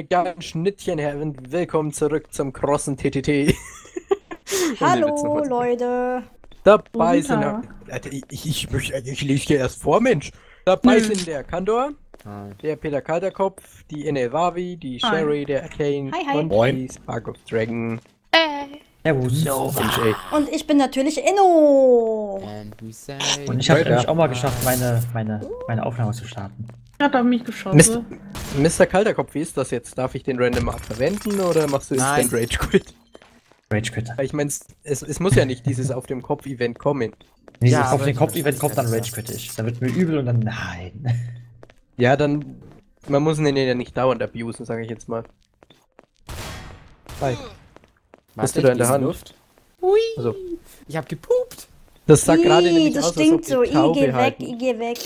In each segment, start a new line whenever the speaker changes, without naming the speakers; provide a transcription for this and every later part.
Ihr geilen Schnittchenherren, willkommen zurück zum crossen TTT.
Hallo Leute.
Dabei sind. Alter, ich, ich, möchte- ich lese hier erst vor, Mensch. Dabei
Hm.
sind der Kandor,
Hi.
der Peter Kalterkopf, die Enel Wavi, die
Hi.
Sherry, der Arcane
Hi, hi.
und
Moin.
die Spark of Dragon.
Äh,
Servus.
Mensch, ey.
Und ich bin natürlich Inno.
And we say.
Und ich habe nämlich auch mal geschafft, meine, meine, meine Aufnahme zu starten.
Hat auf mich geschossen.
Mist. Mr. Kalterkopf, wie ist das jetzt? Darf ich den Random Art verwenden oder machst du
Nein.
Instant Rage Quit?
Rage Quit.
Weil Ich meine, es, es muss ja nicht dieses auf dem Kopf-Event kommen.
Nee,
Ja,
auf
aber
den
das
Kopf-Event
ist
kommt dann. Rage Quit ich. Da wird mir übel und dann nein.
Ja, dann. Man muss ihn ja nicht dauernd abusen, sage ich jetzt mal. Hi. Bist du da in der Hand?
Luft? Hui.
Also.
Ich hab gepupt.
Das sah gerade nämlich
das
aus,
stinkt
als
so.
ob
Ich geh weg, ich geh weg.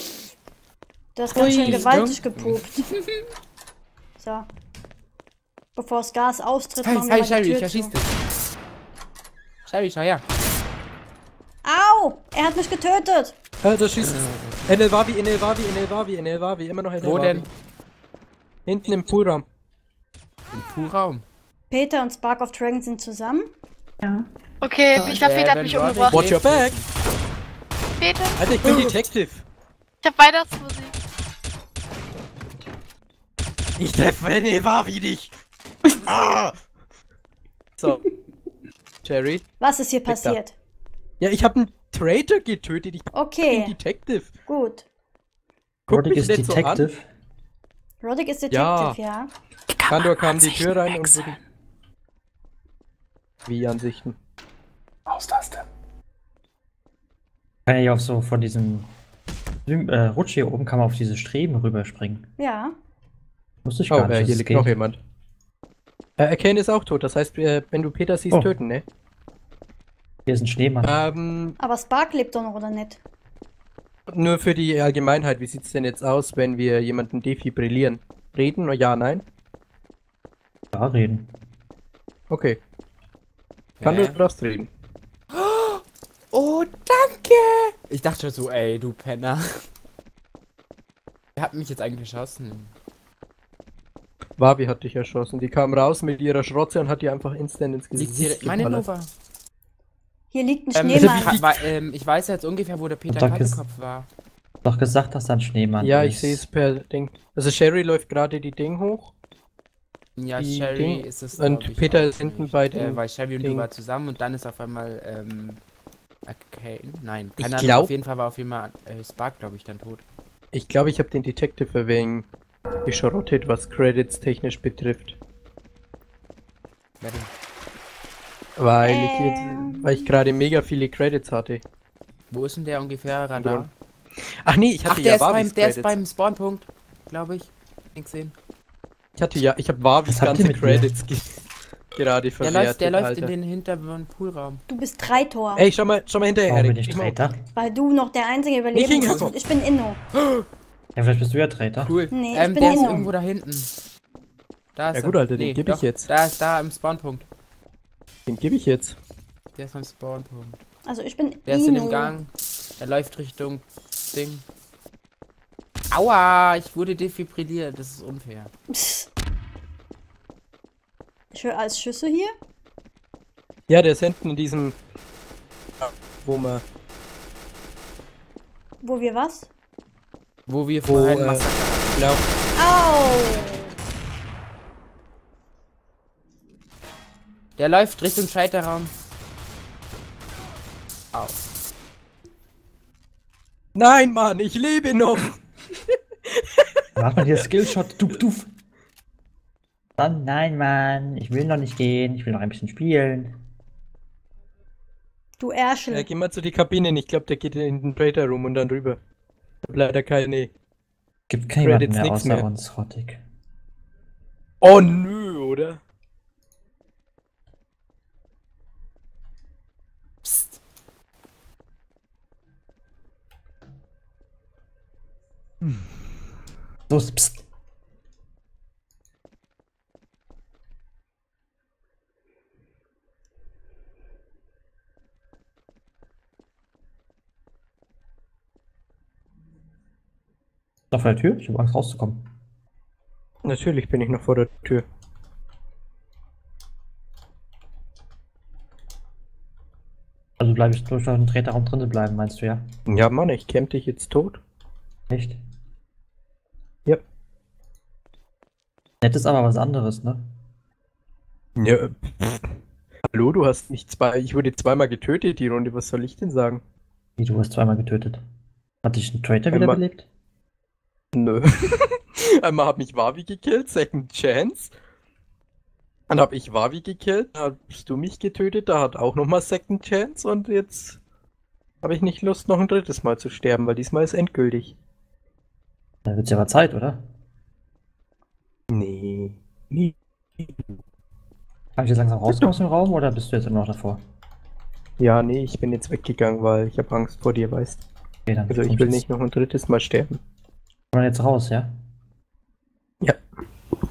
Du hast ganz
Ui,
schön gewaltig gepupt. So. Bevor das Gas austritt,
Hey,
machen wir
hey, Sherry, ich erschieß dich. Sherry, schau her.
Au! Er hat mich getötet.
Ah, da schießt es. Enel Wavi, Enel Wavi, Enel Wavi, Enel Wavi, immer noch Enel
Wo
Wavi.
denn?
Hinten im Poolraum.
Im Poolraum.
Peter und Spark of Dragon sind zusammen.
Ja.
okay, ich glaube, Peter hat mich umgebracht.
Watch your back!
Peter,
Alter, ich bin Detective.
ich hab Weihnachtsmusik.
Ich treffe Enel Wavi nicht. ah! So. Jerry.
Was ist hier passiert?
Ja, ich habe einen Traitor getötet. Ich bin
Okay,
Detective.
gut.
Guck
Roddick ist
nicht so.
Detective.
Roddick ist
Ja.
Detective, ja.
Kandor kam die Tür rein und wurde... Wie Ansichten?
Maustaste. Kann ich auch so von diesem äh, Rutsch hier oben kann man auf diese Streben rüberspringen.
Ja.
Wusste ich
Oh,
gar
äh,
nicht, dass
hier liegt
geht.
noch jemand. Äh, Arcane ist auch tot, das heißt, äh, wenn du Peter siehst,
Oh.
töten, ne?
Hier ist ein Schneemann.
Ähm,
Aber Spark lebt doch noch, oder nicht?
nur für die Allgemeinheit, wie sieht's denn jetzt aus, wenn wir jemanden defibrillieren? Reden? Ja, nein?
Da reden.
Okay.
Hä?
du darfst reden.
Oh, danke. Ich dachte schon so, ey, du Penner. Wer hat mich jetzt eigentlich erschossen?
Wavi hat dich erschossen. Die kam raus mit ihrer Schrotze und hat dir einfach instant ins
Liegt
Gesicht
meine
geballert.
Nova?
Hier liegt ein
Ähm,
Schneemann.
ich, wa- ähm, ich weiß jetzt ungefähr, wo der Peter. Kaltekopf war.
Doch gesagt, dass da ein Schneemann
Ja,
ist.
ich sehe es per Ding. Also Sherry läuft gerade die Ding hoch.
Ja,
Die
Sherry
Ding-
ist es.
und
ich,
Peter ist hinten
nicht.
bei
äh,
dem
Weil Sherry und
Ding.
du war zusammen und dann ist auf einmal, ähm. Okay, nein.
Ich
Keine Ahnung,
glaub-
Auf jeden Fall war auf jeden Fall äh, Spark, glaube ich, dann tot.
Ich glaube, ich habe den Detective wenig geschrottet, was Credits technisch betrifft.
Wer denn?
Weil ich
Ähm.
jetzt, weil ich gerade mega viele Credits hatte.
Wo ist denn der ungefähr Radar?
Ach nee, ich
Ach,
hatte
der,
ja
ist beim, der ist beim Spawnpunkt, glaube ich. Nichts sehen.
Ich hatte ja, ich habe
habt
ganze? Credits ge gerade
Der
verwertet,
läuft, der läuft in den hinteren Poolraum.
Du bist drei Tor.
Ey, schau mal, schau mal hinterher,
Warum
Erik.
bin ich. Traitor?
Weil du noch der einzige Überlebende bist. Ich bin Inno.
Ja, vielleicht bist du ja Traitor.
Cool.
Nee, ich
ähm,
bin
der ist
Inno.
irgendwo da hinten. Da ist
Ja
er.
gut, Alter, den geb ich
doch,
jetzt.
Da ist da im Spawnpunkt.
Den gebe ich jetzt.
Der ist am Spawnpunkt.
Also ich bin
Der ist in dem Gang. Er läuft Richtung Ding. Aua, ich wurde defibrilliert. Das ist unfair.
Psst. Ich höre als Schüsse hier.
Ja, der ist hinten in diesem, wo man,
Wo wir was?
Wo wir
wo,
vorhin
äh,
Massaker
glaub,
Au!
Der läuft Richtung Scheiterraum. Au.
Nein, Mann, ich lebe noch.
Mach mal hier Skillshot, duf duf. Dann, nein, Mann, ich will noch nicht gehen, ich will noch ein bisschen spielen.
Du Ärschel.
Ja, geh mal zu die Kabinen. Ich glaube, der geht in den Trader Room und dann rüber. Ich hab leider keine.
Gibt keinen mehr außer
mehr.
uns, Rottig.
Oh nö, oder?
Los, pst. Noch vor der Tür? Ich habe Angst rauszukommen.
Natürlich bin ich noch vor der Tür.
Also bleibst du schon im Treterraum drinnen bleiben, meinst du, ja?
Ja, Mann, ich kämm dich jetzt tot.
Echt? Nett ist aber was anderes, ne?
Ja. Hallo, du hast mich zwei. Ich wurde zweimal getötet, die Runde. Was soll ich denn sagen?
Wie, du hast zweimal getötet. Hat dich ein Traitor
Einmal-
wiederbelebt?
Nö. Einmal hat mich Wavi gekillt, Second Chance. Dann hab ich Wavi gekillt, dann hast du mich getötet, da hat auch nochmal Second Chance und jetzt habe ich nicht Lust, noch ein drittes Mal zu sterben, weil diesmal ist endgültig.
Da wird's ja aber Zeit, oder?
Nie.
Kann ich jetzt langsam rauskommen aus dem Raum oder bist du jetzt immer noch davor?
Ja, nee, ich bin jetzt weggegangen, weil ich habe Angst vor dir, weißt
Okay,
Also ich will nicht noch ein drittes Mal sterben.
Komm jetzt raus, ja?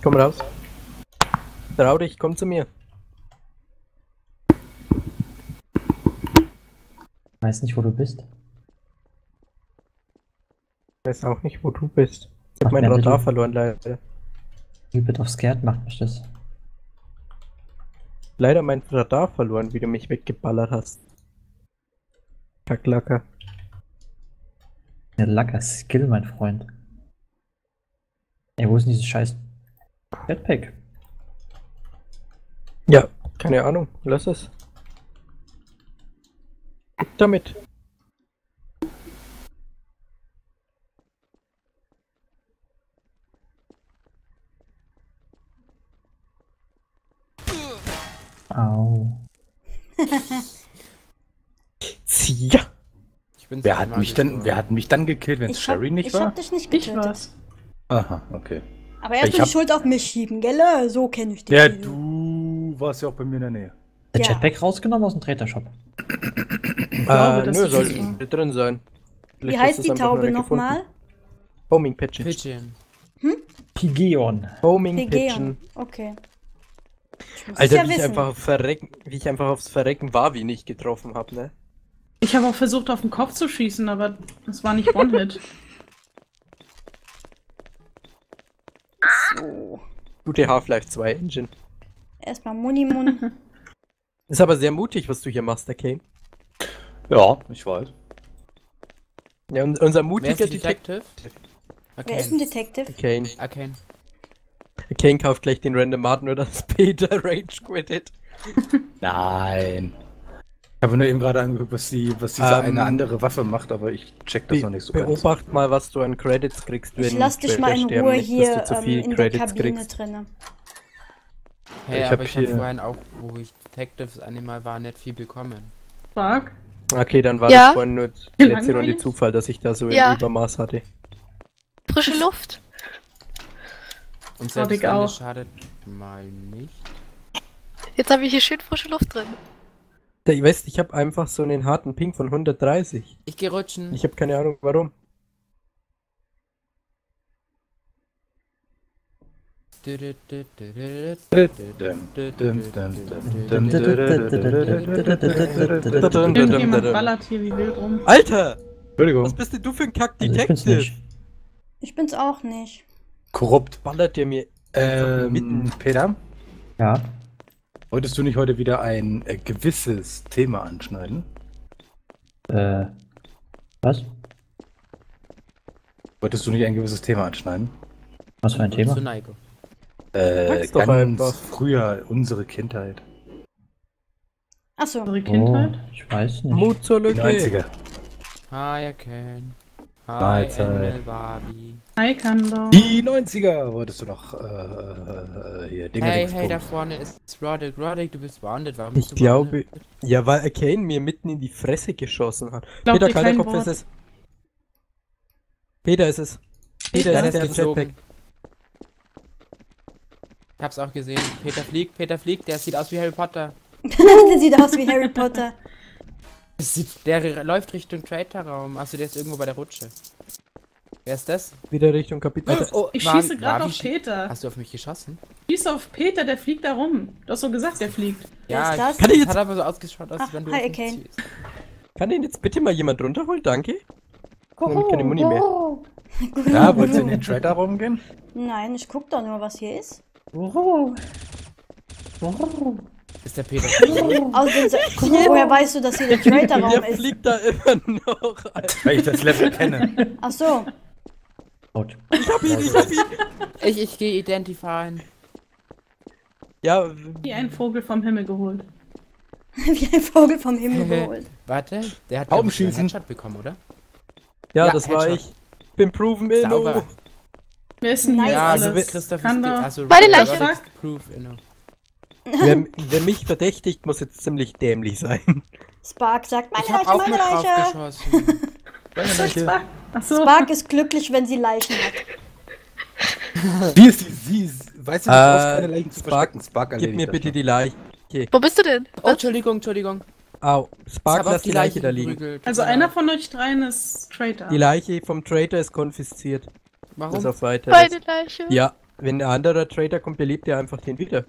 Komm raus. Trau dich, komm zu mir.
Weiß nicht, wo du bist.
Ich weiß auch nicht, wo du bist. Ich
Ach,
hab mein
Mensch,
Radar verloren, leider.
Keep of Scared macht mich das.
Leider mein Radar verloren, wie du mich weggeballert hast. Kacklacker.
Der Lacker Skill, mein Freund. Ey, wo ist denn dieses scheiß Jetpack?
Ja, keine Ahnung. Lass es. Gib damit.
Au.
Ja.
Ich bin
Wer hat mich denn, wer hat mich dann gekillt, wenn es
Ich
Sherry nicht
ich
war?
hab dich nicht
Ich
getötet.
war's.
Aha, okay.
Aber er hat
Ich
die Schuld auf mich schieben, gell? So kenne ich dich.
Ja, du warst ja auch bei mir in der Nähe.
Der
Ja.
Jetpack rausgenommen aus dem Tretershop.
glaube,
Äh,
das
nö, soll
so.
drin sein.
Wie
Vielleicht hast
heißt die Taube nochmal?
Homing Pigeon.
Pigeon.
Pigeon.
Homing. Pigeon.
Okay. Ich
Alter,
ja
wie, ich einfach auf verrecken, wie ich einfach aufs Verrecken Wavi nicht getroffen habe, ne?
Ich habe auch versucht, auf den Kopf zu schießen, aber das war nicht One-Hit.
So.
Gute Half-Life 2 Engine.
Erstmal Munimun.
Ist aber sehr mutig, was du hier machst, der Kane.
Ja, ich weiß.
Ja, unser mutiger Detective.
Detective?
Wer ist ein Detective?
Kane.
Arcane.
Kane kauft gleich den Randomaten nur, dass Peter Rage quittet.
Nein. Ich habe nur eben gerade angeguckt, was, die, was diese
Ähm,
eine andere Waffe macht, aber ich check das noch nicht so ganz.
beobacht mal, was du an Credits kriegst, wenn
Ich lass dich mal in Ruhe
nicht,
hier ähm,
viel
in der
Credits
Kabine
kriegst.
drinne.
Hey,
Ich
aber
hab
ich habe
hier-
vorhin auch, wo ich Detectives Animal war, nicht viel bekommen.
Fuck.
Okay, dann war
Ja.
das vorhin nur letzte. Runde Zufall, dass ich da so
Ja.
ein Übermaß hatte.
Frische Luft.
Und
Hab
selbst
ich
dann
auch.
das schadet mal nicht.
Jetzt habe ich hier schön frische Luft drin.
Ich weiß, ich habe einfach so einen harten Ping von 130.
Ich geh rutschen.
Ich habe keine Ahnung warum.
Irgendjemand ballert hier wie wild rum.
Alter!
Entschuldigung.
Was bist denn du für ein
Also ich bin's
Kack-Detective?
nicht.
Ich bin's auch nicht.
Korrupt.
Ballert der mir
Ähm,
mitten.
Peter,
Ja.
wolltest du nicht heute wieder ein äh, gewisses Thema anschneiden?
Äh. Was?
Wolltest du nicht ein gewisses Thema anschneiden?
Was für ein Thema?
Zu Neigo.
Äh, ganz
einfach.
früher, unsere Kindheit.
Achso.
Unsere
Oh,
Kindheit.
ich weiß nicht.
Mut zur
Die
Lücke.
90er.
Hi, Arcane. Hi,
Mahlzeit.
Hi, Kando.
Die 90er wolltest du noch äh, äh, hier Dinge
Hey, hey, da vorne ist Roddick. Roddick, du bist wounded. Warum bist
Ich
du
glaube, ja, weil Kane mir mitten in die Fresse geschossen hat.
Glaubt
Peter, Kopf ist es. Peter ist es. Peter
Ja,
ist
der geflogen.
Jetpack.
Ich hab's auch gesehen. Peter fliegt, Peter fliegt. Der sieht aus wie Harry Potter.
der sieht aus wie Harry Potter.
Der läuft Richtung Traitor-Raum. Achso, der ist irgendwo bei der Rutsche. Wer ist das?
Wieder Richtung Kapitel. Alter,
Oh,
Ich schieße gerade auf Peter.
Hast du auf mich geschossen?
Schieß auf Peter, der fliegt da rum. Du hast so gesagt, der fliegt.
Wer ist das?
Kann ich jetzt-
Hat aber so ausgeschaut, als
Ach,
wenn du
hi,
ziehst.
kann den jetzt bitte mal jemand runterholen? Danke. Ich hab nämlich keine Muni mehr.
Ja, wolltest du in den Trader rumgehen?
Nein, ich guck doch nur, was hier ist.
Woho? Woho?
Ist der Peter.
Woher weißt du, dass hier der Trader-Raum
Der
ist?
fliegt da immer noch. Alter.
Weil ich das Level kenne.
Ach so.
Gut.
Ich hab ihn, ich hab ihn.
Ich, ich gehe identifizieren.
Ja,
Wie ein Vogel vom Himmel geholt.
Wie ein Vogel vom Himmel geholt.
Warte, der hat einen. Headshot bekommen, oder?
ja,
Ja,
das war
Headshot.
ich. Bin proven in.
Sauber.
Wer ist denn hier
Nice.
Ja,
alles?
also Christoph ist
Kann
ge-
da-
also
Beide
Robotics
Leiche.
Proof, inno.
Wer, wer mich verdächtigt, muss jetzt ziemlich dämlich sein.
Spark sagt, meine
Ich
Leiche,
auch
meine Leiche.
Meine Leiche.
So.
Spark ist glücklich, wenn sie Leichen hat.
Wie ist die? Sie ist, weißt du, du
Äh,
brauchst keine Leichen zu
Spark.
Spark
Gib mir bitte
schon.
die Leiche.
Wo bist du denn?
Oh, Entschuldigung, Entschuldigung.
Au.
Ich
Spark, lass die Leiche da liegen.
Also
mir
einer von euch dreien ist Traitor.
Die Leiche vom Trader ist konfisziert. Bis
Warum?
auf weiteres.
Beide Leiche.
Ja, wenn ein anderer Trader kommt, belebt er einfach den wieder.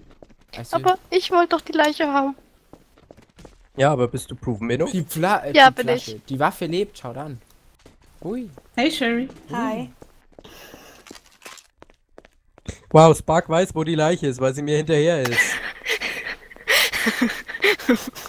Also,
Aber ich wollte doch die Leiche haben.
Ja, aber bist du proven, Menno?
die Fla äh,
Ja,
die
bin
Flasche. Die Waffe lebt, schaut an. Ui.
Hey Sherry.
Hi.
Wow, Spark weiß, wo die Leiche ist, weil sie mir hinterher ist.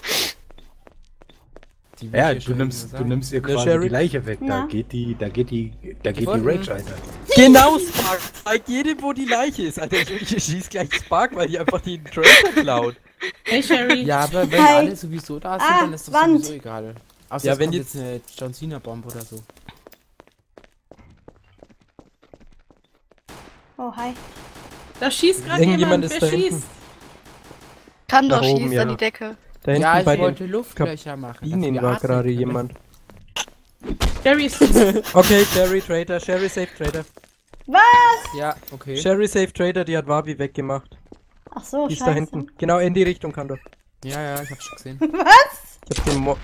Die
Ja, du nimmst, du nimmst ihr quasi
Sherry?
die Leiche weg. Da
Na?
geht die, da geht die, da geht die. Rage, Alter.
Genau, Spark. Zeig jedem, wo die Leiche ist. Alter, ich, ich schieß gleich Spark, weil die einfach den Trader klaut.
Hey Sherry.
Ja, aber wenn
Hi.
alle sowieso da sind,
Ah,
dann ist das
Wand.
sowieso egal. Außer
Ja, wenn jetzt-
jetzt eine John Cena Bombe oder so.
Oh, hi.
Da schießt gerade jemand. Wer
da
schießt?
Kann
Da
doch schießen
ja.
an die Decke.
Da hinten
Ja, ich
bei
wollte
den
Luftlöcher machen. wir
war gerade
können.
jemand.
Sherry ist
Okay, Sherry Trader, Sherry Safe Trader.
Ja, okay.
Sherry Safe Trader, die hat Wabi weggemacht.
Ach so,
Die ist
scheiße.
da hinten. Genau in die Richtung kann doch.
Ja, ja, ich hab's schon gesehen.
Ich hab den Mord.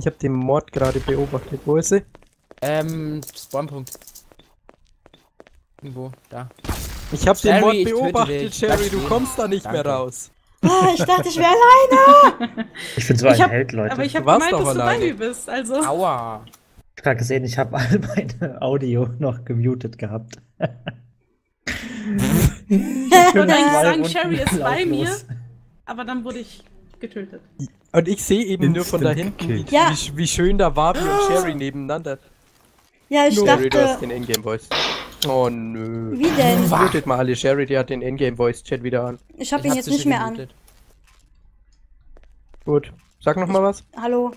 Ich hab den Mord gerade beobachtet. Wo ist sie?
Ähm, Spawnpunkt. Irgendwo, da.
Ich hab den
Sherry,
Mord
ich töte
beobachtet. Sherry. Du kommst da nicht mehr
Danke.
raus.
Ah, ich dachte, ich wäre alleine.
Ich bin so
Ich
ein
hab-
Held, Leute.
Aber ich
Du
habe gemeint, dass du
alleine.
bei mir bist. Also.
Aua.
Ich hab grad gesehen, ich habe all meine Audio noch gemutet gehabt.
Ich wollte eigentlich sagen, Sherry ist bei mir, aber dann wurde ich getötet.
Und ich sehe eben nur von da
Instant
hinten, wie.
Ja.
wie, wie schön da Wabi und Sherry nebeneinander.
Ja, ich
Sherry, du hast
dachte,
den Endgame Voice. Oh nö.
wie denn?
Mutet mal alle. Sherry, die hat den Endgame Voice Chat wieder an.
Ich habe
Ich
ihn
hab
jetzt nicht mehr an.
gemutet.
Gut. Sag noch mal was.
Hallo,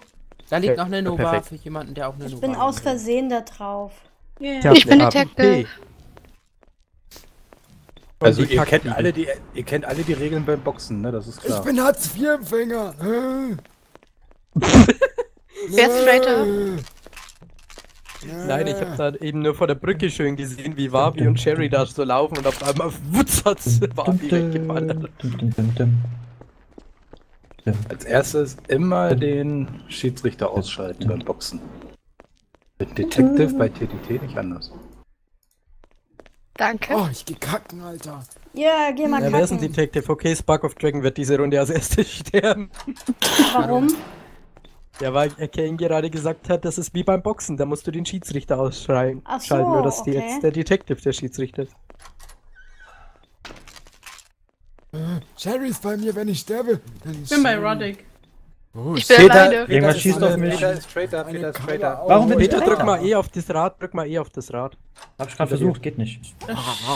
Da liegt
Okay,
noch eine Nova
perfekt.
für jemanden, der auch eine
ich
Nova
bin
haben
aus. Versehen da drauf.
Yeah.
Ja,
Ich bin
eine
Detective.
AP.
Also ihr kennt, alle die, ihr kennt alle die Regeln beim Boxen, ne? Das ist klar.
bin Hartz-IV-Empfänger.
Wer ist Traitor?
Nein, ich habe da eben nur vor der Brücke schön gesehen, wie Wabi und Sherry da so laufen und auf einmal wutz hat's Wabi weggefallen.
Als erstes immer den Schiedsrichter ausschalten beim Boxen. Mit Detective bei TTT nicht anders.
Danke.
Oh, ich geh kacken, Alter.
Ja, geh mal
Ja, wer ist ein
kacken.
Detective? Okay, Spark of Dragon wird diese Runde als erstes sterben.
Warum?
Ja, weil Kane gerade gesagt hat, das ist wie beim Boxen, da musst du den Schiedsrichter ausschalten,
Ach so,
nur dass die
okay.
jetzt der Detective der Schiedsrichter ist.
Sherry ist bei mir, wenn ich sterbe.
Ich bin bei Roddick.
Ich bin alleine.
Irgendwas schießt auf mich.
Peter ist Traitor, Peter ist Traitor.
Warum bin ich
Peter, drück mal eh auf das Rad, drück mal eh auf das Rad.
Hab ich gerade versucht, geht nicht.
Da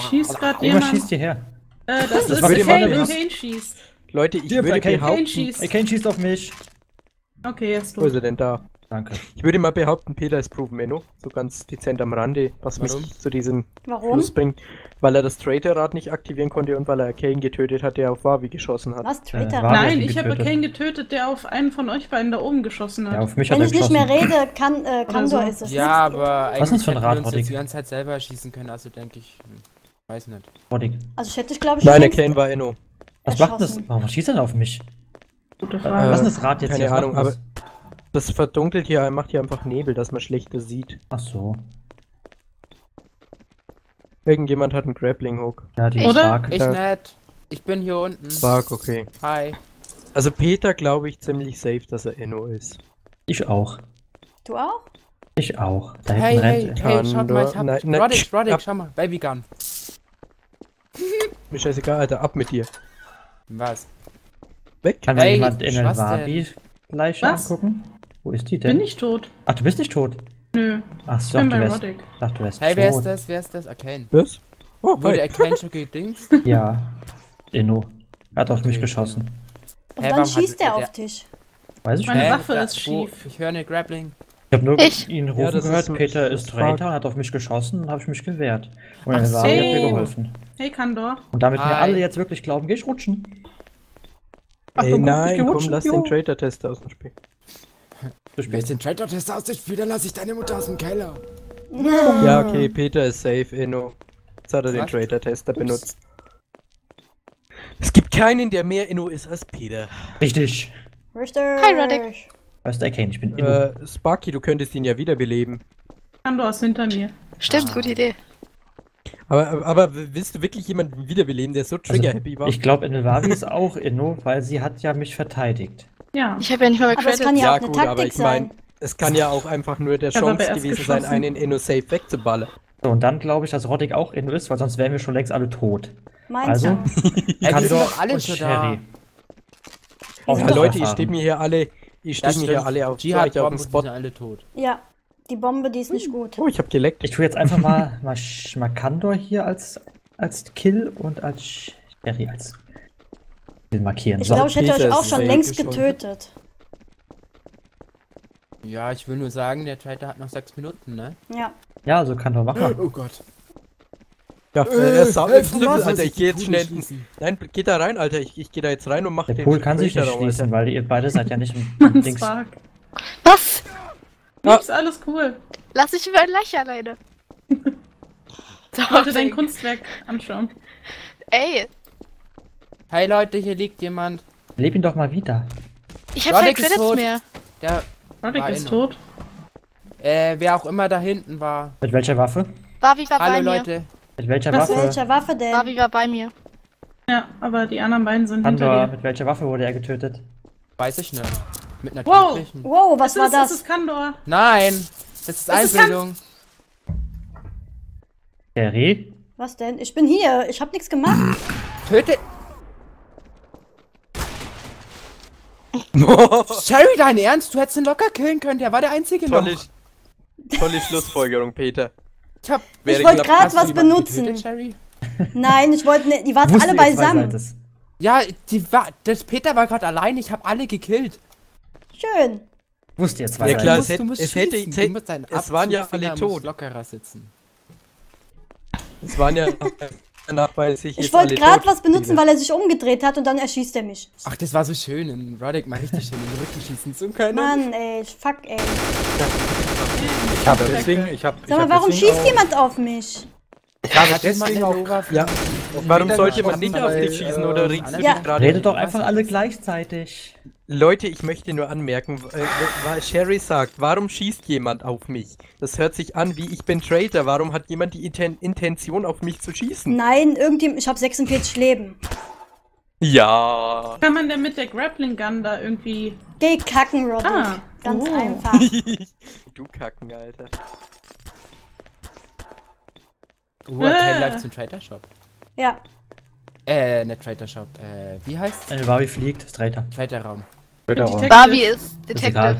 schießt gerade jemand.
schießt hierher.
Äh, das, ist
war
die
Kane, Kane schießt.
Leute, ich
Stirb,
würde
Kane.
Kane
behaupten,
schießt.
Ey, Kane schießt auf mich.
Okay, er ist
wo ist er denn da?
Danke.
Ich würde mal behaupten, Peter ist Proven Menno, so ganz dezent am Rande, was
Warum?
mich zu diesem
Warum?
Schluss bringt, weil er das Traitor-Rad nicht aktivieren konnte und weil er Kane getötet hat, der auf Wavi geschossen hat.
Was, Traitor?
Äh,
Nein, ich habe. Kane getötet, der auf einen von euch beiden da oben geschossen hat.
Ja, auf mich
Wenn
hat er
ich nicht
geschossen.
mehr rede, kann, äh, Kandor
so.
ist es.
Ja, aber
Was
eigentlich
für ein
hätten wir
Rad,
uns jetzt die ganze Zeit selber schießen können, also denke ich, hm, weiß nicht.
Roddick.
Also ich hätte dich, glaube ich,
Nein, der Kane war Enno.
Was macht das? Warum schießt er denn auf mich?
Gute
Äh.
Was ist denn das Rad jetzt
keine
hier?
Ahnung, aber
das?
verdunkelt hier, macht hier einfach Nebel, dass man schlechter sieht.
Ach so.
Irgendjemand hat einen Grappling Hook.
Ja, die
Oder?
Stark.
Ich
Ja.
nicht. Ich bin hier unten.
Spark, okay.
Hi.
Also Peter glaube ich ziemlich safe, dass er Enno ist.
Ich auch.
Du auch?
Ich auch. Da
Hey,
hinten
hey,
rennt.
hey, schaut mal, ich
Nein,
hab.
nein,
Roddick, Roddick, schau mal, Babygun.
Mir scheißegal, Alter, ab mit dir.
Was?
Weg.
Kann mir
Hey,
jemand in den? Wabi-Leiche
Was?
angucken? Wo ist die denn?
Bin ich tot?
Ach, du bist nicht tot.
Nö.
Ach
Ich
so,
bin
du wärst, dachte, du wärst
Hey, wer ist das? Wer ist das? Arcane.
Was? Oh,
Wurde
hi.
Arcane schon gedingst?
Ja. Inno. Er hat auf mich
Okay,
geschossen.
Und
Hä,
dann schießt
hat
er
der-
auf dich.
Weiß ich
Meine
nicht.
Waffe ist schief.
Ich höre eine Grappling.
Ich habe nur
Ich?
ihn rufen
Ja,
gehört,
ist-
Peter ist Traitor, hat auf mich geschossen und habe ich mich gewehrt. Und
Ach
dann war er mir
so.
geholfen.
Hey, Kandor.
Und damit mir
Hi.
alle jetzt wirklich glauben, geh ich rutschen.
Ey,
Achtung,
nein, komm, lass den Traitor-Test aus dem Spiel.
Zu spät.
den Traitor-Test aus dem Spiel, dann lasse ich deine Mutter aus dem Keller.
Ja, okay, Peter ist safe, Inno. Jetzt hat er den? Traitor-Tester benutzt. Es gibt keinen, der mehr Inno ist als Peter.
Richtig.
Richtig.
Hi, Roddick.
Weißt du, erkennen, ich bin Inno.
Äh, Sparky, du könntest ihn ja wiederbeleben.
Kandor ist hinter mir.
Stimmt, gute Idee.
Aber, aber, willst du wirklich jemanden wiederbeleben, der so trigger-happy war?
Also, ich glaube, Innewavi ist auch Inno, weil sie hat ja mich verteidigt.
Ja.
Ich habe ja nicht mal
Aber es
Credits.
kann ja,
ja,
auch eine
gut,
Taktik
aber ich
sein.
meine, es kann ja auch einfach nur der Chance gewesen sein, einen Inno safe wegzuballern.
So, und dann glaube ich, dass Roddick auch Inno ist, weil sonst wären wir schon längst alle tot.
Meinst
Also,
du?
Wir sind doch alle schon.
Ja,
Auch
Ja, Leute, ich
erfahren.
stehe mir hier alle, ich stehe mir hier alle auf,
Jihad
auf
Bomben
Spot.
sind alle tot.
Ja. Die Bombe, die ist nicht gut.
Oh, ich hab geleckt.
Ich tue jetzt einfach mal, mal, Sch- mal Kandor hier als, als Kill und als Sherry als Kill markieren.
Ich
So,
glaube, ich hätte
Peter
euch auch
ist
schon längst getötet.
Ja, ich will nur sagen, der Traitor hat noch sechs Minuten, ne?
Ja.
ja, also Kandor, mach mal.
Oh Gott.
Ja, äh, er sau-
helf mir,
Alter,
was
ich
ich
geh jetzt schnell. Nein, geh da rein, Alter. Ich, ich geh da jetzt rein und mach
Der
den
Pool kann sich nicht schließen, weil ihr beide seid ja nicht im Dings.
Spark.
Was?
Nix, alles cool.
Lass ich mein Leiche alleine.
Ich wollte dein Kunstwerk anschauen.
Ey,
Hey Leute, hier liegt jemand.
Leb ihn doch mal wieder.
ich habe keine
Roddick
Credits mehr.
Der,
Roddick ist tot.
äh, wer auch immer da hinten war.
Mit welcher Waffe?
Barbie war
Hallo
bei mir.
Leute.
Mit welcher
Was,
Mit
Waffe?
welcher Waffe denn?
Barbie war bei mir.
Ja, aber die anderen beiden sind
Kandor,
hinter dir.
mit welcher Waffe wurde er getötet?
Weiß ich nicht. Mit einer
Wow.
tödlichen.
Wow, was
Es
war
ist,
das?
Es ist Kandor.
Nein! Das ist
ist
Einbildung.
Sherry?
Was denn? Ich bin hier. Ich hab nichts gemacht.
Töte. Sherry, dein Ernst? Du hättest ihn locker killen können. Der war der einzige noch.
Tolle, tolle Schlussfolgerung, Peter.
Ich hab.
Ich wollte gerade was benutzen.
Getötet?
Nein, ich wollte nicht. Die waren alle beisammen.
es.
Ja, die war. Das Peter war gerade allein. Ich hab alle gekillt.
Schön.
Wusst ihr zwei
Ja, klar,
es.
hätte- es hätte- es hätte-
Du musst deinen
es waren ja alle tot.
lockerer sitzen.
Es waren ja danach, weil sich
Ich
jetzt
wollte gerade was benutzen, weil er sich umgedreht hat und dann erschießt er mich.
Ach, das war so schön, in Roddick mal richtig schön in den Rücken schießen zu können.
Mann, ey, fuck, ey.
Ich hab deswegen, ich hab. ich
Sag mal,
hab
warum
deswegen
schießt
auch-
jemand auf mich?
Ja,
Hat jemand
deswegen auch.
Ja, warum sollte man nicht auf dich schießen
äh,
oder regst du
Ja.
dich gerade?
Redet doch einfach alle gleichzeitig.
Leute, ich möchte nur anmerken, äh, weil Sherry sagt, warum schießt jemand auf mich? Das hört sich an wie ich bin Traitor. Warum hat jemand die Inten Intention auf mich zu schießen?
Nein, irgendjemand. Ich hab 46 Leben.
Ja.
Kann man denn mit der Grappling Gun da irgendwie.
Geh kacken, Roddy.
Ah,
Ganz
oh.
einfach.
du Kacken, Alter.
Uh, Arcane
Äh.
läuft zum Trader Shop.
Ja.
Äh, nicht Trader Shop. Äh, wie heißt's?
Eine Barbie fliegt, ist Traitor.
Trader Raum.
Traitor Raum.
Barbie ist
Ist
Detective.
egal.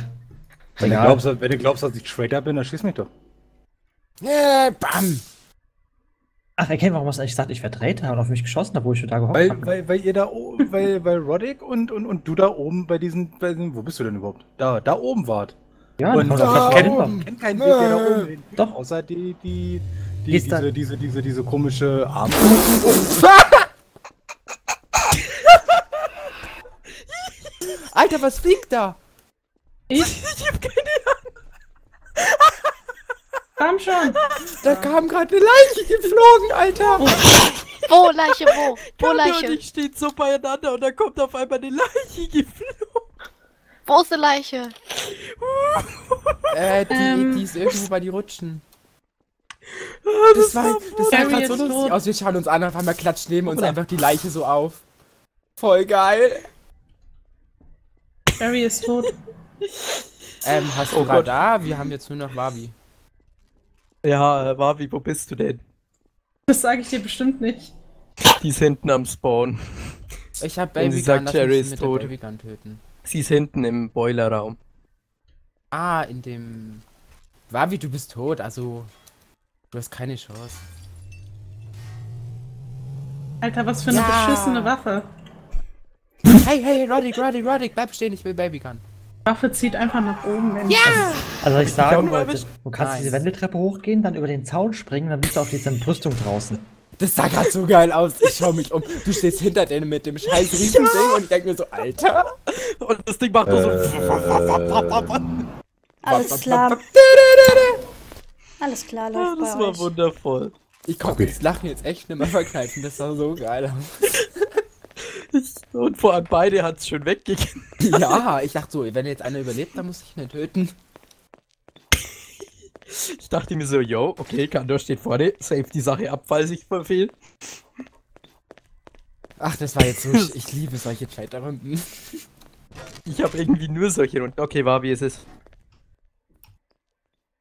Wenn du, glaubst, wenn du glaubst, dass ich Traitor bin, dann schieß mich doch.
Äh, bam!
Ach, erkennen, warum hast du eigentlich gesagt, ich wäre Traitor und auf mich geschossen wo ich schon da gehockt
Weil,
habe?
weil, weil ihr da oben, weil, weil Roddick und, und, und du da oben bei diesen, bei diesen, wo bist du denn überhaupt? Da, da oben wart.
Ja,
und da
das kennen wir.
oben kennt keinen Weg, der da oben hin.
Doch.
Außer die, die, die diese, diese, diese, diese komische Arm.
Alter, was fliegt da?
Komm schon.
Da kam gerade eine Leiche geflogen, Alter!
Wo, Leiche, wo? Wo,
Kanda und
Leiche?
ich stehen so beieinander und dann kommt auf einmal eine Leiche geflogen.
Wo ist die Leiche?
Äh, die,
Ähm.
die ist irgendwo bei die Rutschen.
Ah,
Das war, das sah
Harry
gerade so lustig
tot.
aus. Wir schauen uns an, auf einmal klatscht neben uns einfach die Leiche so auf. Voll geil.
Barry ist tot.
Ähm, hast
Oh
du
Gott.
Radar? Wir haben jetzt nur noch Wabi.
Ja, äh, Wavi, wo bist du denn?
Das sage ich dir bestimmt nicht.
Die ist hinten am Spawn.
Ich hab Baby
sie sagt,
mich
ist tot. Sie ist hinten im Boilerraum.
Ah, in dem... Wabi, du bist tot, also... Du hast keine Chance.
Alter, was für eine
Ja.
beschissene Waffe.
Hey, hey, Roddick, Roddick, Roddick, bleib stehen, ich will Baby Gun.
Waffe zieht einfach nach oben. Mensch.
Also was ich sagen
glaub,
wollte, du kannst
Nice.
diese Wendeltreppe hochgehen, dann über den Zaun springen, dann bist du auf dieser Brüstung draußen.
Das sah grad so geil aus. Ich schau mich um. Du stehst hinter denen mit dem scheiß Riesending und ich denk mir so, Alter.
Und das Ding macht nur so.
Alles klar. Alles klar,
Ja,
läuft
das war
euch.
wundervoll.
Ich konnte das Lachen jetzt echt nicht mehr verkneifen. Das sah so geil aus.
Und vor allem beide hat es schon weggegeben.
Ja, ich dachte so, wenn jetzt einer überlebt, dann muss ich ihn töten.
Ich dachte mir so, yo, okay, Kandor steht vorne, save die Sache ab, falls ich verfehl.
Ach, das war jetzt so. sch- Ich liebe solche Traitor-Runden.
Ich habe irgendwie nur solche Runden. Okay, war wie es ist.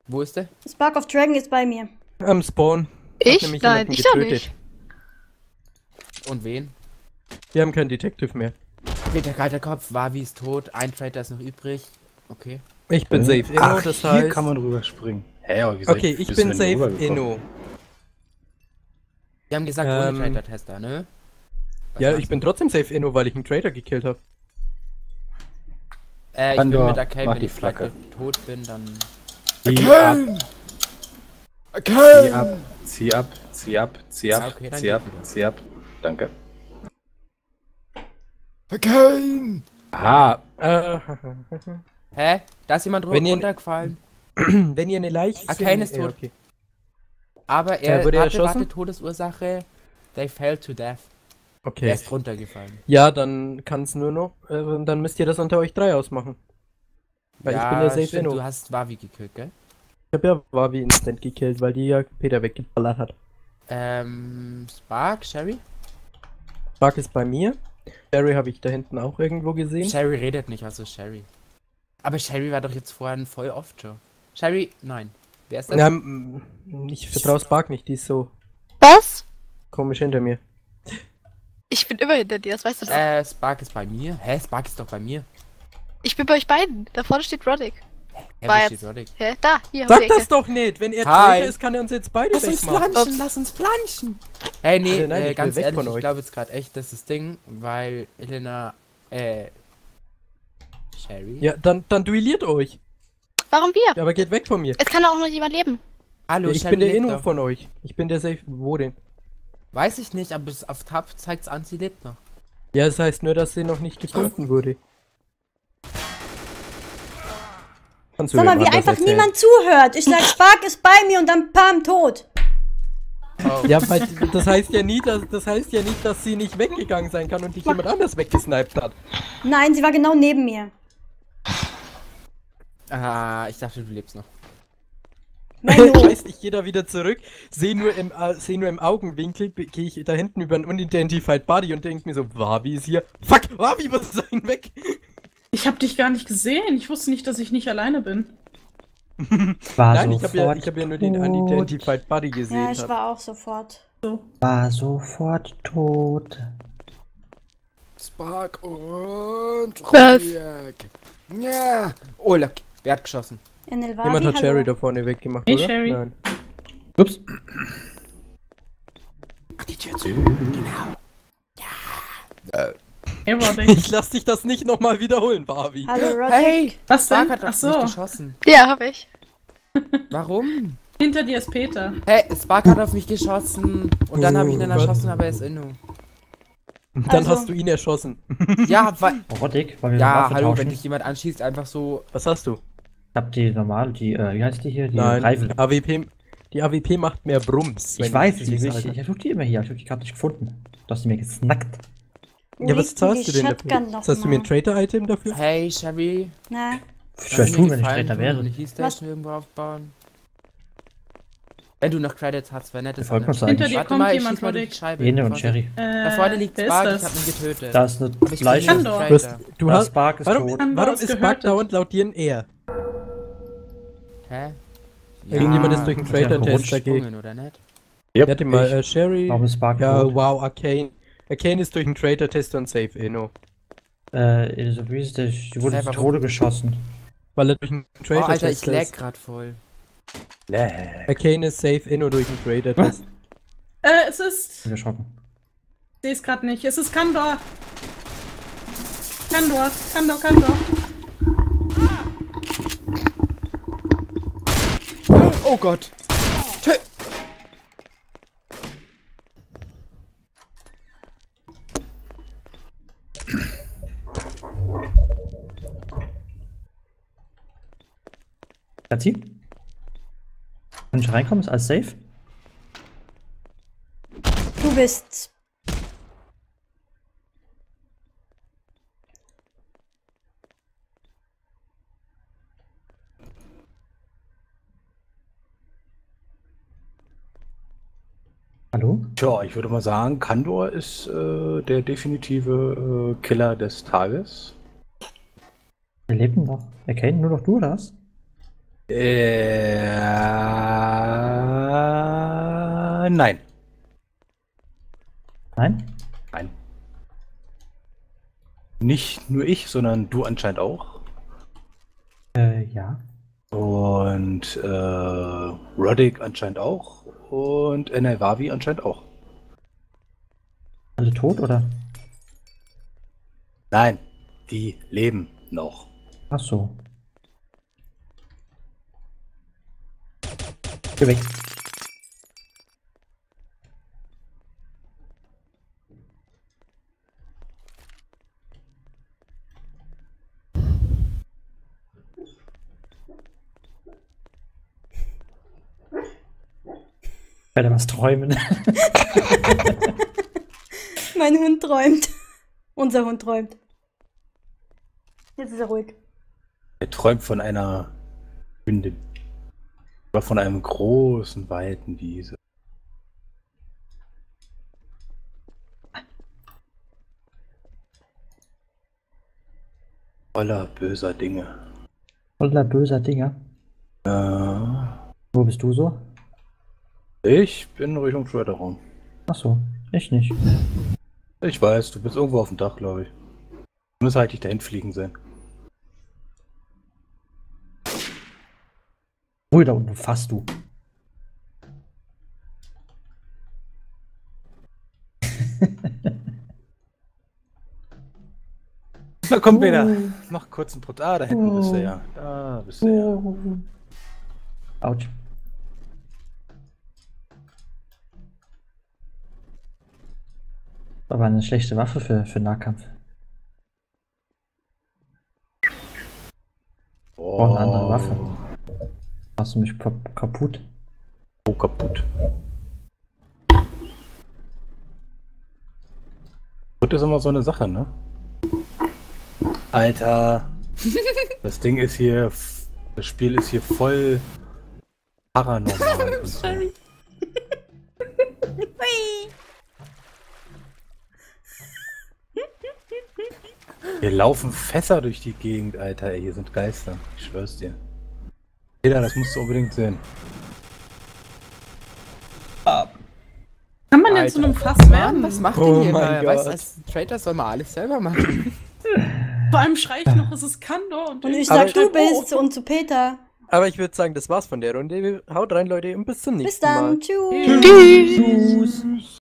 Wo ist der?
Spark of Dragon ist bei mir.
Am Spawn.
Ich? Nein, ich
getötet.
nicht.
Und wen?
Wir haben keinen Detective mehr.
Peter Kalterkopf, Wavi ist tot, ein Traitor ist noch übrig. Okay.
Ich bin safe Inno,
Ach,
das
hier
heißt.
kann man rüberspringen. Hä, aber wie soll
okay, ich
wie
bin safe? Inno.
Wir haben gesagt,
Ähm,
ohne Traitor-Tester, ne? Was
Ja, ich bin trotzdem safe Inno, weil ich einen Trader gekillt habe.
Äh, ich bin
Pandor,
mit okay,
mach
wenn
die
ich
Flagge.
tot bin, dann.
Zieh ab, zieh ab, zieh ab, zieh ab, zieh ab,
okay,
zieh ab, zieh ab. Danke.
Okay.
Ah,
Äh,
Hä? Da ist jemand
Wenn ihr-
runtergefallen.
wenn ihr eine Leiche
Ah, Kane ist
Ja,
tot.
okay.
Aber
Ja,
er
wurde er
warte,
erschossen?
warte, Todesursache. They fell to death. Er
okay.
ist runtergefallen.
Ja, dann kann es nur noch. Äh, dann müsst ihr das unter euch drei ausmachen. Weil ich bin ja safe
stimmt, du hast Wavi gekillt, gell?
Ich hab ja Wavi instant gekillt, weil die ja Peter weggeballert hat.
Ähm, Spark, Sherry?
Spark ist bei mir. Barry habe ich da hinten auch irgendwo gesehen.
Sherry redet nicht, also Sherry. Aber Sherry war doch jetzt vorhin voll oft schon. Sherry, nein. Wer ist das?
Ja, m- ich vertraue Spark nicht, die ist so
Was?
komisch hinter mir.
Ich bin immer hinter dir, das weißt du doch.
Äh, Spark ist bei mir. Hä, Spark ist doch bei mir.
Ich bin bei euch beiden. Da vorne steht Roddick.
Hä,
War jetzt-? Hä? Da, hier,
Sag das doch nicht! Wenn er. Traitor ist, kann er uns jetzt beide
Lass uns planschen, lass uns planschen. Hey, nee,
Nein, nein,
äh,
ich
ganz ehrlich,
von
ich glaube jetzt gerade echt, das ist das Ding, weil Elena, äh, Sherry?
Ja, dann, dann duelliert euch.
Warum wir?
Ja, aber geht weg von mir.
Es kann doch auch noch jemand leben.
Hallo,
Ja, ich
Sherry
bin der Inno von euch. Ich bin der Safe. Wo denn?
Weiß ich nicht, aber es auf Tab zeigt's an, sie lebt noch.
Ja, das heißt nur, dass sie noch nicht gefunden wurde. Kannst du
Sag mal, wie einfach
erzählen.
niemand zuhört. Ich sag, Spark ist bei mir und dann pam, tot.
Oh,
Ja, weil das heißt ja nie, dass das heißt ja nicht, dass sie nicht weggegangen sein kann und dich jemand anders weggesniped hat.
Nein, sie war genau neben mir.
ah, ich dachte, du lebst noch.
Heißt, ich gehe da wieder zurück, sehe nur im äh, sehe nur im Augenwinkel, gehe ich da hinten über einen unidentified Body und denke mir so, Wabi ist hier. Fuck, Wabi, was ist denn weg?
Ich habe dich gar nicht gesehen. Ich wusste nicht, dass ich nicht alleine bin.
War
Nein, ich habe ja, ich hab ja nur den unidentified Body gesehen.
Ja, ich
hab.
war auch sofort.
War sofort tot.
Spark und
Was?
Ja. Oh, look, wer hat geschossen?
In El
Jemand hat
hallo.
Sherry da vorne weggemacht,
Hey,
oder?
Sherry.
Nein.
Ups.
Ach, die Tür zu.
Hey, Roddick.
Ich lass dich das nicht nochmal wiederholen, Barbie.
Hallo, Roderick.
Hey,
Was
Spark
denn?
hat
Ach
auf mich
so,
geschossen.
Ja, hab ich.
Warum?
hinter dir ist Peter.
Hey, Spark hat auf mich geschossen und dann habe ich ihn dann
Oh
erschossen, aber er ist Inno.
Und dann
Also-
hast du ihn erschossen.
Ja, weil.
Roddick, wollen wir
Ja,
Waffe
hallo,
tauschen?
wenn dich jemand anschießt, einfach so.
Was hast du?
Ich hab die normale, die, äh, wie heißt die hier? Die
Nein,
Reifen.
AWP, die AWP macht mehr Brums.
Ich weiß, ich, ich, ich, ich such die immer hier, ich hab die gerade nicht gefunden. Du hast die mir gesnackt.
Ja, was zahlst du denn
Shotgun
dafür? Zahlst du mir ein
mal?
Trader-Item dafür?
Hey, Sherry.
Na,
Ich würde tun, wenn ich
Eine
wäre.
Keystation irgendwo aufbauen. Wenn du noch Credits hast, wäre nett.
Ich mal sagen,
Hinter dir
Warte
kommt
mal, ich
jemand,
mal
Roddick.
die Scheibe.
Jene und Cherry.
Äh,
Da vorne liegt Spark,
ist
ich hab
das?
ihn getötet.
Da ist eine
ich
Leiche.
Du hast,
Traitor.
du
Ja,
hast,
Spark ist
warum,
tot.
Warum
ist.
Spark dauernd laut dir ein R?
Hä?
Irgendjemand ist durch
ja
Traitor-Test dagegen.
oder nicht?
Yep,
Warte mal,
ich-
äh, Sherry.
Warum ist Spark
Ja,
tot?
wow, Arcane. Ist durch den Traitor-Test und safe Inno.
Äh, Elisabeth, die wurde zu? Tode geschossen.
Weil er durch den
Oh, Alter,
Traitor-Test
ich lag grad voll.
Lag.
Arcane ist safe Inno durch den Traitor-Test.
Äh, es ist.
Bin erschrocken.
Ich sehe es gerade nicht. Es ist Kandor. Kandor, Kandor, Kandor.
Oh Gott. Tö
Platzi? Kann ich reinkommen? Ist alles safe?
Du bist.
Hallo?
Tja, ich würde mal sagen, Kandor ist äh, der definitive äh, Killer des Tages.
Wir leben noch. Okay, nur noch du was?
Äh, nein.
Nein?
Nein. Nicht nur ich, sondern du anscheinend auch.
Äh, ja.
Und äh, Roddick anscheinend auch. Und Enelvavi anscheinend auch.
Alle tot oder?
Nein, die leben noch.
Ach so. Geh weg. Ich werde was träumen.
Mein Hund träumt. Unser Hund träumt. Jetzt ist er ruhig.
Er träumt von einer Hündin. Oder von einem großen, weiten Wiese. Voller böser Dinge.
Voller böser Dinger.
Äh,
Wo bist du so?
ich bin Richtung Schwerterraum.
Ach so, ich nicht.
Ich weiß, du bist irgendwo auf dem Dach, glaube ich. Du musst halt nicht dahin fliegen sein.
Wo da unten fasst du?
Na komm, Peter. Mach kurz einen Prozess. Ah, da hinten bist du ja. Da bist du ja.
Autsch. Aber eine schlechte Waffe für, für Nahkampf.
Oh,
eine andere Waffe. Machst du mich kap- kaputt?
Oh, kaputt. Kaputt ist immer so eine Sache, ne? Alter. das Ding ist hier. Das Spiel ist hier voll paranormal. so. Hier laufen Fässer durch die Gegend, Alter. Ey, hier sind Geister. Ich schwör's dir. Peter, das musst du unbedingt sehen.
Kann man denn zu einem Fass werden?
was macht
Oh
denn hier
mein
mal? Weißt du, als Traitor soll man alles selber machen.
Vor allem schrei ich noch, es ist Kandor. Und,
Und ich sag, du bist und zu Peter.
Aber ich würde sagen, das war's von der Runde. Haut rein, Leute, und bis zum nächsten
Bis dann.
Mal.
Tschüss.
Tschüss.